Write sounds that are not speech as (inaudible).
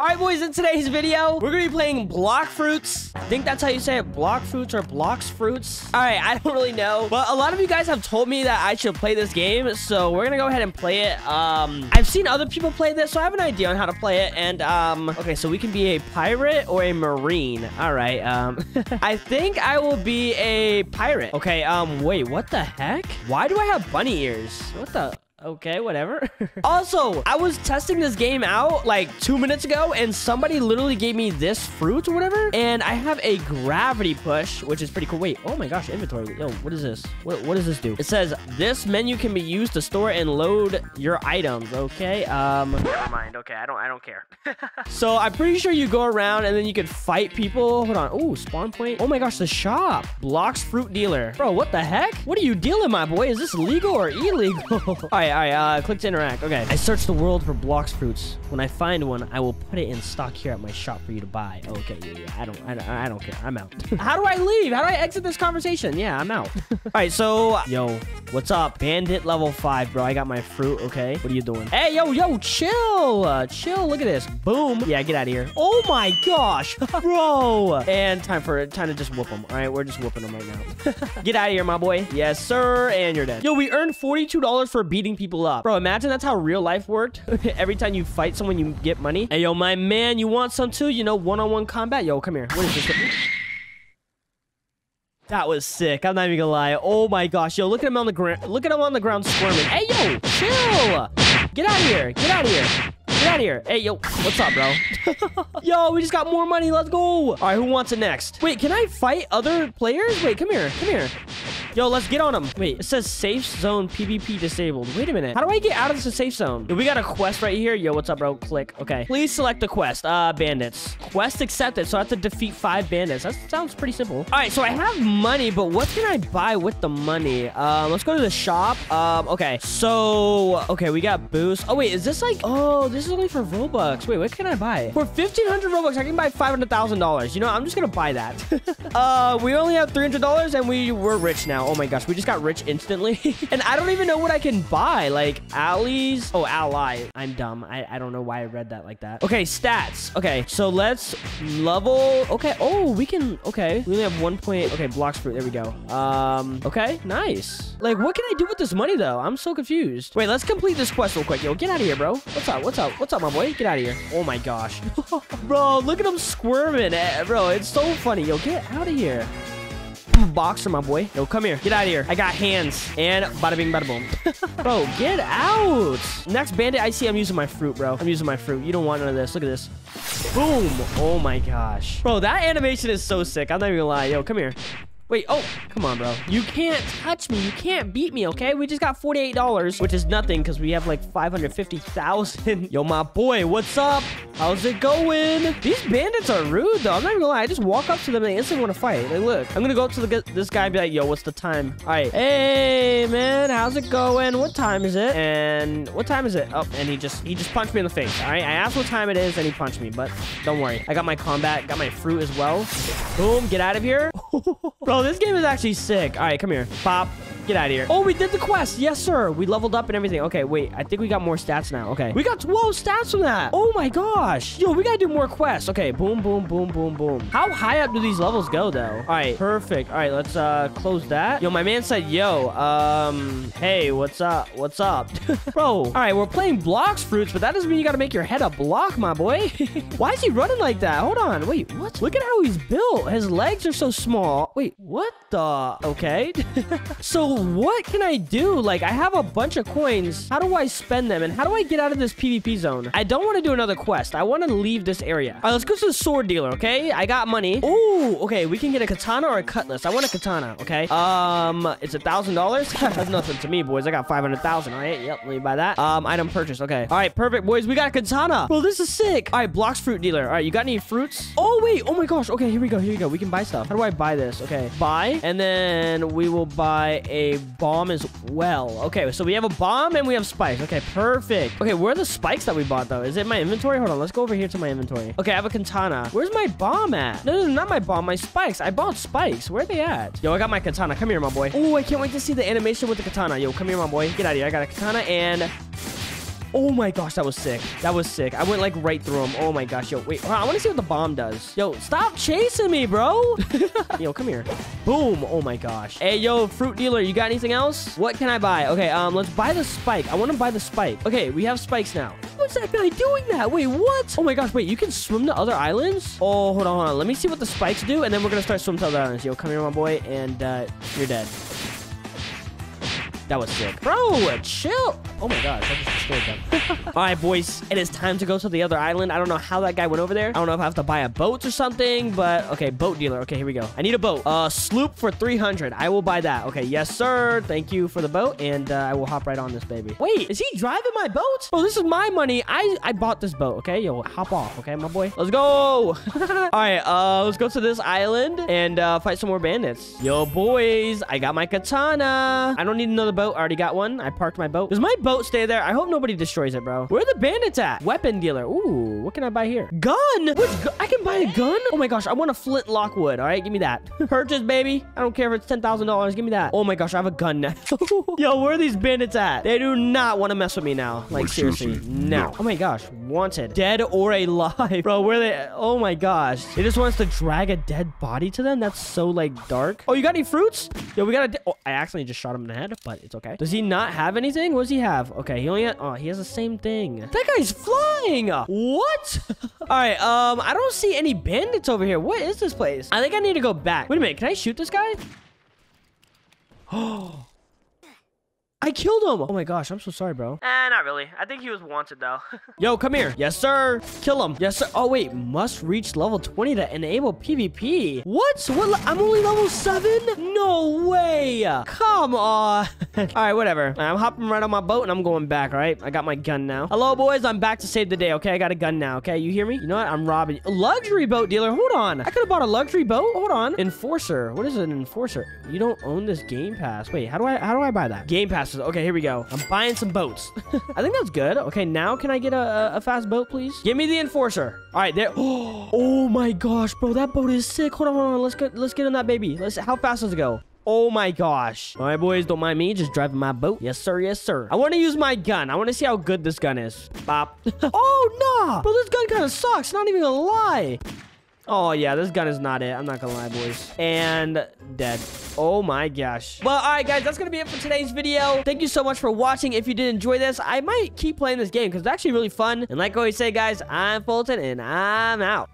All right, boys, in today's video, we're gonna be playing Block Fruits. I think that's how you say it, Block Fruits or Blox Fruits. All right, I don't really know, but a lot of you guys have told me that I should play this game, so we're gonna go ahead and play it. Um, I've seen other people play this, so I have an idea on how to play it, and um, okay, so we can be a pirate or a marine. All right, um, (laughs) I think I will be a pirate. Okay, um, wait, what the heck? Why do I have bunny ears? What the? Okay, whatever. (laughs) also, I was testing this game out like two minutes ago, and somebody literally gave me this fruit or whatever, and I have a gravity push, which is pretty cool. Wait, oh my gosh, inventory. Yo, what is this? What, what does this do? It says this menu can be used to store and load your items. Okay, um, never mind. Okay, I don't, I don't care. (laughs) so I'm pretty sure you go around and then you can fight people. Hold on. Oh, spawn point. Oh my gosh, the shop Blox Fruit dealer. Bro, what the heck? What are you dealing, my boy? Is this legal or illegal? (laughs) All right all right, uh, click to interact. Okay. I search the world for Blox Fruits. When I find one, I will put it in stock here at my shop for you to buy. Okay, yeah, yeah. I don't, I don't, I don't care. I'm out. (laughs) How do I leave? How do I exit this conversation? Yeah, I'm out. (laughs) all right, so, yo, what's up? Bandit level five, bro. I got my fruit. Okay. What are you doing? Hey, yo, yo, chill. Uh, chill. Look at this. Boom. Yeah, get out of here. Oh my gosh, (laughs) bro. And time for time to just whoop him. All right, we're just whooping him right now. get out of here, my boy. Yes, sir. And you're dead. Yo, we earned $42 for beating people up. Bro, imagine that's how real life worked. (laughs) Every time you fight someone, you get money. Hey, yo, my man, you want some too? You know, one-on-one -on -one combat? Yo, come here. What is this? That was sick. I'm not even gonna lie. Oh my gosh. Yo, look at him on the ground. Look at him on the ground squirming. Hey, yo, chill. Get out of here. Get out of here. Get out of here. Hey, yo, what's up, bro? (laughs) yo, we just got more money. Let's go. All right, who wants it next? Wait, can I fight other players? Wait, come here. Come here. Yo, let's get on him. Wait, it says safe zone PvP disabled. Wait a minute. How do I get out of the safe zone? we got a quest right here. Yo, what's up, bro? Click. Okay. Please select the quest. Uh, bandits. Quest accepted. So I have to defeat five bandits. That sounds pretty simple. All right, so I have money, but what can I buy with the money? Uh, let's go to the shop. Um, okay. So, okay, we got boost. Oh, wait, is this like, oh, this is only for Robux. Wait, what can I buy? For 1,500 Robux, I can buy $500,000. You know, I'm just going to buy that. (laughs) uh, we only have $300 and we were rich now now. Oh my gosh, we just got rich instantly. (laughs) and I don't even know what I can buy. Like, allies. Oh, ally. I'm dumb. I, I don't know why I read that like that. Okay, stats. Okay, so let's level. Okay. Oh, we can. Okay. We only have one point. Okay, Blox Fruit. There we go. Um, okay, nice. Like, what can I do with this money, though? I'm so confused. Wait, let's complete this quest real quick. Yo, get out of here, bro. What's up? What's up? What's up, my boy? Get out of here. Oh my gosh. (laughs) bro, look at him squirming. Eh, bro, it's so funny. Yo, get out of here boxer, my boy. Yo, come here. Get out of here. I got hands. And bada bing, bada boom. (laughs) bro, get out. Next bandit I see, I'm using my fruit, bro. I'm using my fruit. You don't want none of this. Look at this. Boom. Oh my gosh. Bro, that animation is so sick. I'm not even gonna lie. Yo, come here. Wait, oh, come on, bro. You can't touch me. You can't beat me, okay? We just got $48, which is nothing because we have like 550,000. (laughs) Yo, my boy, what's up? How's it going? These bandits are rude, though. I'm not even gonna lie. I just walk up to them and they instantly want to fight. Like, look, I'm gonna go up to the, this guy and be like, yo, what's the time? All right. Hey, man, how's it going? What time is it? And what time is it? Oh, and he just, he just punched me in the face, all right? I asked what time it is and he punched me, but don't worry. I got my combat, got my fruit as well. Boom, get out of here. (laughs) bro, this game is actually sick. All right, come here. Pop. Get out of here. Oh, we did the quest. Yes, sir. We leveled up and everything. Okay, wait. I think we got more stats now. Okay. We got 12 stats from that. Oh my gosh. Yo, we gotta do more quests. Okay, boom, boom, boom, boom, boom. How high up do these levels go, though? All right, perfect. All right, let's uh close that. Yo, my man said, yo, um, hey, what's up? What's up? (laughs) Bro, all right, we're playing Blox Fruits, but that doesn't mean you gotta make your head a block, my boy. (laughs) Why is he running like that? Hold on. Wait, what? Look at how he's built. His legs are so small. Wait, what the? Okay. (laughs) so what can I do? Like, I have a bunch of coins. How do I spend them? And how do I get out of this PvP zone? I don't want to do another quest. I want to leave this area. All right, let's go to the sword dealer, okay? I got money. Oh, okay. We can get a katana or a cutlass. I want a katana, okay? Um, it's a thousand dollars. (laughs) That's nothing to me, boys. I got 500,000, all right? Yep, let me buy that. Um, item purchase. Okay. All right, perfect, boys. We got a katana. Bro, this is sick. All right, Blox Fruit dealer. All right, you got any fruits? Oh, wait. Oh my gosh. Okay, here we go. Here we go. We can buy stuff. How do I buy this? Okay, buy. And then we will buy a bomb as well. Okay, so we have a bomb and we have spikes. Okay, perfect. Okay, where are the spikes that we bought, though? Is it my inventory? Hold on, let's go over here to my inventory. Okay, I have a katana. Where's my bomb at? No, no, no, not my bomb, my spikes. I bought spikes. Where are they at? Yo, I got my katana. Come here, my boy. Oh, I can't wait to see the animation with the katana. Yo, come here, my boy. Get out of here. I got a katana and... Oh my gosh, that was sick. That was sick. I went like right through him. Oh my gosh, yo, wait. I want to see what the bomb does. Yo, stop chasing me, bro. (laughs) yo, come here. Boom. Oh my gosh. Hey, yo, fruit dealer, you got anything else? What can I buy? Okay, um, let's buy the spike. I want to buy the spike. Okay, we have spikes now. What's that guy doing that? Wait, what? Oh my gosh, wait, you can swim to other islands? Oh, hold on, hold on. Let me see what the spikes do, and then we're gonna start swimming to other islands. Yo, come here, my boy, and uh, you're dead. That was sick. Bro, chill. Oh my gosh, I just destroyed them. (laughs) All right, boys, it is time to go to the other island. I don't know how that guy went over there. I don't know if I have to buy a boat or something, but okay, boat dealer. Okay, here we go. I need a boat. Uh, sloop for 300. I will buy that. Okay, yes, sir. Thank you for the boat, and uh, I will hop right on this baby. Wait, is he driving my boat? Oh, this is my money. I, I bought this boat, okay? Yo, hop off, okay, my boy? Let's go. (laughs) All right, uh, let's go to this island and uh, fight some more bandits. Yo, boys, I got my katana. I don't need another boat. I already got one. I parked my boat. Does my boat stay there? I hope nobody destroys it, bro. Where are the bandits at? Weapon dealer. Ooh, what can I buy here? Gun. Gu I can buy a gun? Oh my gosh, I want a flint lockwood. All right, give me that. (laughs) Purchase, baby. I don't care if it's $10,000. Give me that. Oh my gosh, I have a gun now. (laughs) Yo, where are these bandits at? They do not want to mess with me now. Like, seriously, no. Oh my gosh, wanted. Dead or alive. (laughs) Bro, where are they? Oh my gosh. They just want us to drag a dead body to them? That's so, like, dark. Oh, you got any fruits? Yo, we got a... Oh, I accidentally just shot him in the head, but it's okay. Does he not have anything? What does he have? Okay, he only had, oh, he has the same thing. That guy's flying. What? All right, um, I don't see any bandits over here. What is this place? I think I need to go back. Wait a minute. Can I shoot this guy? (gasps) Oh. I killed him. Oh my gosh, I'm so sorry, bro. Eh, not really. I think he was wanted, though. (laughs) Yo, come here. Yes, sir. Kill him. Yes, sir. Oh, wait. Must reach level 20 to enable PvP. What? What? I'm only level 7? No way. Come on. (laughs) all right, whatever. I'm hopping right on my boat and I'm going back, all right? I got my gun now. Hello, boys. I'm back to save the day, okay? I got a gun now, okay? You hear me? You know what? I'm robbing. A luxury boat dealer. Hold on. I could have bought a luxury boat. Hold on. Enforcer. What is an enforcer? You don't own this game pass. Wait, how do I how do I buy that? Game pass Okay, here we go. I'm buying some boats. (laughs) I think that's good. Okay, now can I get a, a fast boat, please? Give me the enforcer. All right, there. (gasps) Oh my gosh, bro, that boat is sick. Hold on, hold on. Let's get let's get on that baby. Let's. How fast does it go? Oh my gosh. All right, boys, don't mind me. Just driving my boat. Yes, sir. Yes, sir. I want to use my gun. I want to see how good this gun is. Bop. (laughs) oh, no. Bro, this gun kind of sucks. Not even gonna lie. Oh, yeah, this gun is not it. I'm not gonna lie, boys. And dead. Oh my gosh. Well, all right, guys, that's gonna be it for today's video. Thank you so much for watching. If you did enjoy this, I might keep playing this game because it's actually really fun. And like I always say, guys, I'm Foltyn, and I'm out.